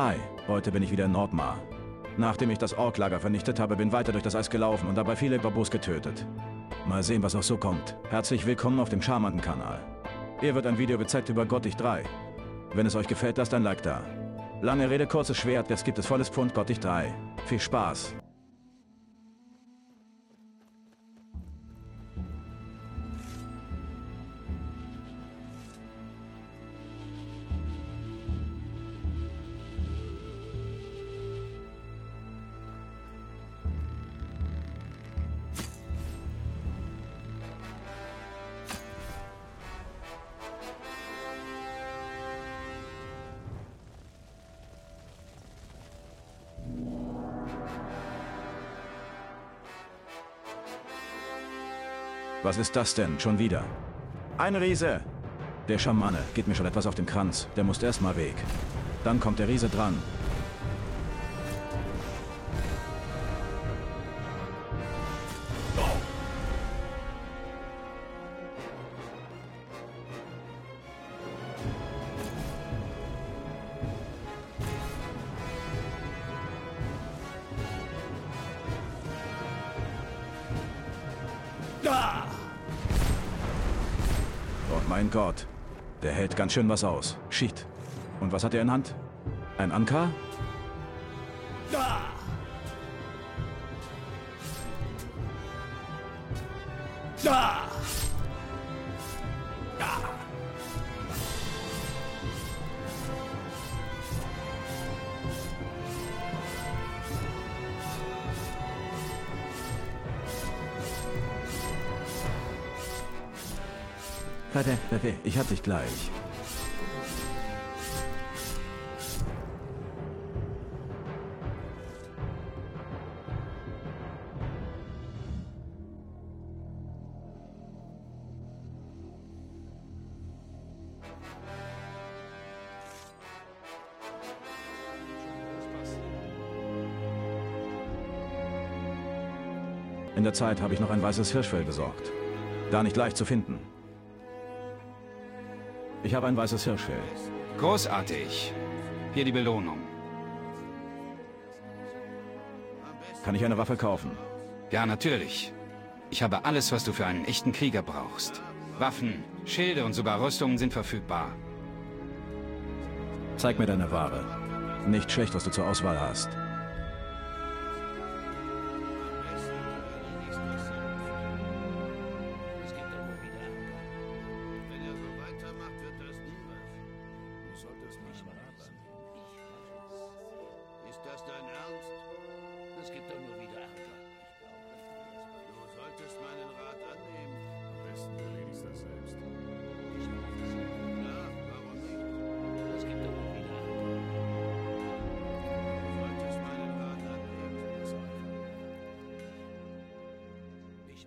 Hi, heute bin ich wieder in Nordmar. Nachdem ich das Orklager vernichtet habe, bin weiter durch das Eis gelaufen und dabei viele Babus getötet. Mal sehen, was auch so kommt. Herzlich willkommen auf dem Charmanten-Kanal. Hier wird ein Video gezeigt über Gottig 3. Wenn es euch gefällt, lasst ein Like da. Lange Rede, kurzes Schwert, jetzt gibt es volles Pfund Gottig 3. Viel Spaß! Was ist das denn? Schon wieder? Ein Riese! Der Schamane geht mir schon etwas auf den Kranz. Der muss erst mal weg. Dann kommt der Riese dran. Oh mein Gott. Der hält ganz schön was aus. Shit. Und was hat er in Hand? Ein Anker? Warte, warte, ich hab dich gleich. In der Zeit habe ich noch ein weißes Hirschfell besorgt. Gar nicht leicht zu finden. Ich habe ein weißes Hirschfell. Großartig. Hier die Belohnung. Kann ich eine Waffe kaufen? Ja, natürlich. Ich habe alles, was du für einen echten Krieger brauchst. Waffen, Schilde und sogar Rüstungen sind verfügbar. Zeig mir deine Ware. Nicht schlecht, was du zur Auswahl hast.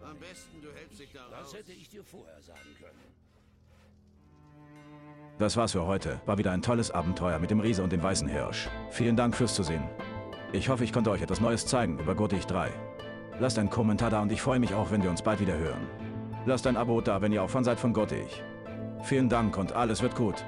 Am besten du hältst dich da raus. Das hätte ich dir vorher sagen können. Das war's für heute. War wieder ein tolles Abenteuer mit dem Riese und dem weißen Hirsch. Vielen Dank fürs Zusehen. Ich hoffe, ich konnte euch etwas Neues zeigen über Gottig 3. Lasst einen Kommentar da und ich freue mich auch, wenn wir uns bald wieder hören. Lasst ein Abo da, wenn ihr auch Fan seid von Gottig. Vielen Dank und alles wird gut.